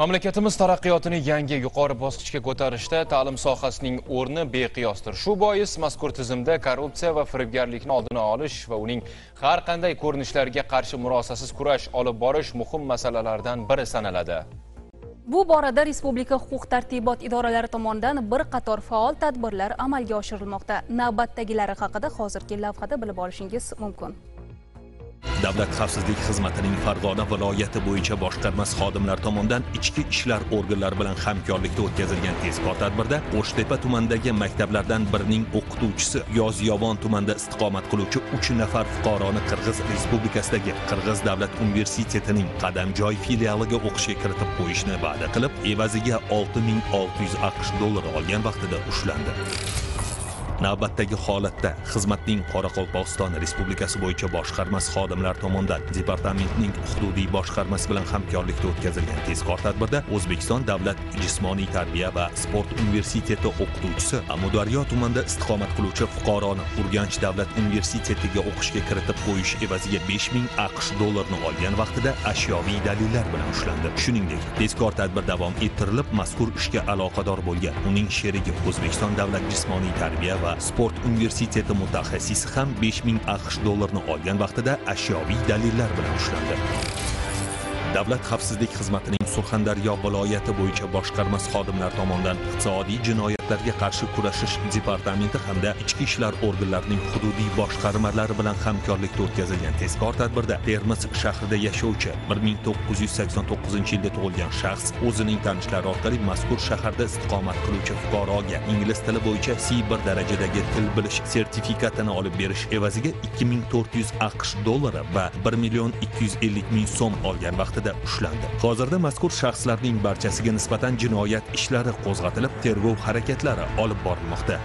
mamlakatimiz taraqqiyotini yangi yuqori bosqichga ko'tarishda ta'lim sohasining o'rni beqiyosdir. Shu bois mazkur tizimda korrupsiya va firibgarlikni oldini olish va uning har qanday ko'rinishlariga qarshi murosasiz kurash olib borish muhim masalalardan biri sanaladi. Bu borada respublika huquq tartibot idoralari tomonidan bir qator faol tadbirlar amalga oshirilmoqda. Navbatdagilari haqida hozirgi lavhada bilib olishingiz mumkin. Davlat xavfsizlik xizmatining farg'ona viloyati bo'yicha boshqarmasi xodimlari tomonidan ichki ishlar organlari bilan hamkorlikda o'tkazilgan tezkor tadbirda qo'shtepa tumanidagi maktablardan birining o'qituvchisi yozyovon tumanida istiqomat qiluvchi uch nafar fuqaroni qirg'iz respublikasidagi qirg'iz davlat universitetining qadamjoy filialiga o'qishga kiritib qo'yishni va'da qilib evaziga 6600 aqsh dollari olgan vaqtida ushlandi. Navbatdagi holatda xizmatning qoraqalpog'iston respublikasi bo'yicha boshqarmasi xodimlari tomonidan departamentning hududiy boshqarmasi bilan hamkorlikda o'tkazilgan tezkor tadbirda o'zbekiston davlat jismoniy tarbiya va sport universiteti o'qituvchisi amudaryo tumanida istiqomat qiluvchi fuqaroni urganch davlat universitetiga o'qishga kiritib qo'yish evaziga 5000 aqsh dollarini olgan vaqtida ashyoviy dalillar bilan ushlandi. Shuningdek tezkor tadbir davom ettirilib mazkur ishga aloqador bo'lgan uning sherigi o'zbekiston davlat jismoniy tarbiya va va. Sport universiteti mutaxassisi ham 5000 aqsh dollarini olgan vaqtida ashyoviy dalillar bilan ushlandi. Davlat xavfsizlik xizmatining surxondaryo viloyati bo'yicha boshqarmasi xodimlari tomonidan iqtisodiy jinoyatlarga qarshi kurashish departamenti hamda ichki ishlar organlarining hududiy boshqarmalari bilan hamkorlikda o'tkazilgan tezkor tadbirda termiz shahrida yashovchi 1989 yilda tug'ilgan shaxs o'zining tanishlari orqali mazkur shaharda istiqomat qiluvchi fuqaroga ingliz tili bo'yicha C1 darajadagi til bilish sertifikatini olib berish evaziga 2400 aqsh dollari va 1 million 250 ming so'm olgan vaqtida ushlandi. Hozirda mazkur shaxslarning barchasiga nisbatan jinoyat ishlari qo'zg'atilib tergov harakatlari olib borilmoqda.